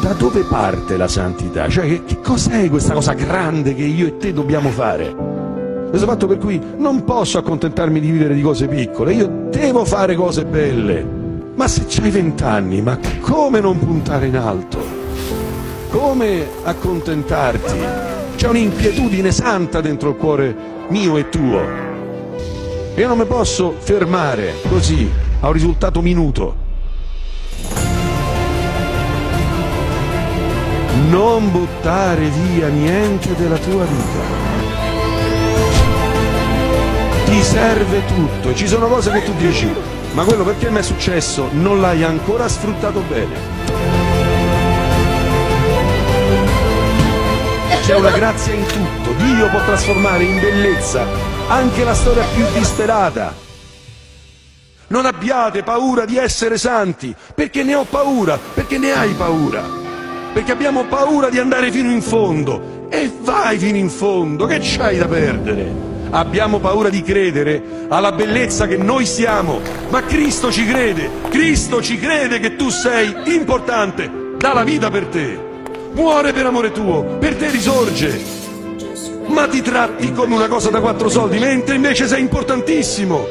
da dove parte la santità? Cioè, che, che cos'è questa cosa grande che io e te dobbiamo fare? Questo fatto per cui non posso accontentarmi di vivere di cose piccole, io devo fare cose belle. Ma se c'hai vent'anni, ma come non puntare in alto? Come accontentarti? C'è un'inquietudine santa dentro il cuore mio e tuo. Io non mi posso fermare così a un risultato minuto. Non buttare via niente della tua vita. Ti serve tutto. Ci sono cose che tu dici, ma quello perché mi è successo non l'hai ancora sfruttato bene. C'è una grazia in tutto. Dio può trasformare in bellezza anche la storia più disperata. Non abbiate paura di essere santi, perché ne ho paura, perché ne hai paura perché abbiamo paura di andare fino in fondo. E vai fino in fondo, che c'hai da perdere? Abbiamo paura di credere alla bellezza che noi siamo, ma Cristo ci crede, Cristo ci crede che tu sei importante, dà la vita per te, muore per amore tuo, per te risorge. Ma ti tratti come una cosa da quattro soldi, mentre invece sei importantissimo.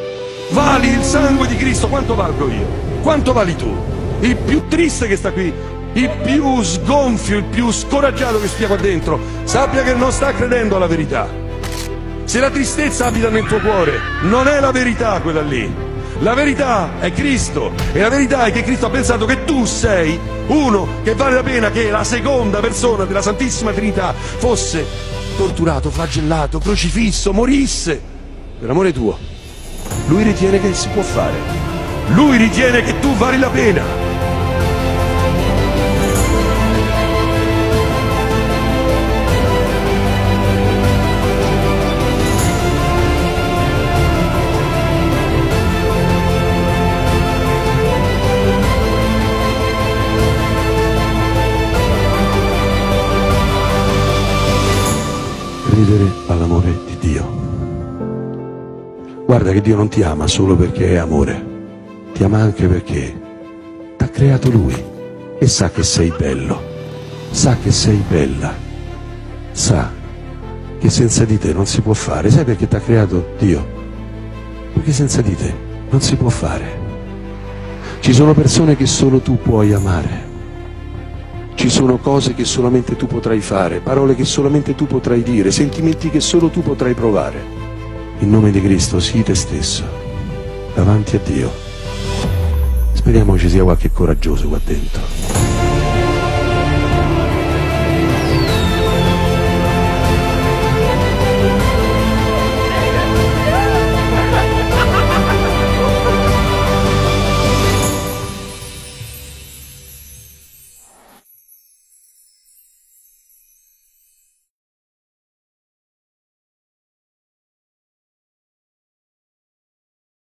Vali il sangue di Cristo, quanto valgo io? Quanto vali tu? Il più triste che sta qui il più sgonfio, il più scoraggiato che stia qua dentro, sappia che non sta credendo alla verità. Se la tristezza abita nel tuo cuore, non è la verità quella lì. La verità è Cristo e la verità è che Cristo ha pensato che tu sei uno che vale la pena che la seconda persona della Santissima Trinità fosse torturato, flagellato, crocifisso, morisse per amore tuo. Lui ritiene che si può fare. Lui ritiene che tu vali la pena. Credere all'amore di Dio. Guarda che Dio non ti ama solo perché è amore, ti ama anche perché ti ha creato Lui e sa che sei bello, sa che sei bella, sa che senza di te non si può fare. Sai perché ti ha creato Dio? Perché senza di te non si può fare. Ci sono persone che solo tu puoi amare ci sono cose che solamente tu potrai fare, parole che solamente tu potrai dire, sentimenti che solo tu potrai provare. In nome di Cristo, sii te stesso, davanti a Dio. Speriamo ci sia qualche coraggioso qua dentro.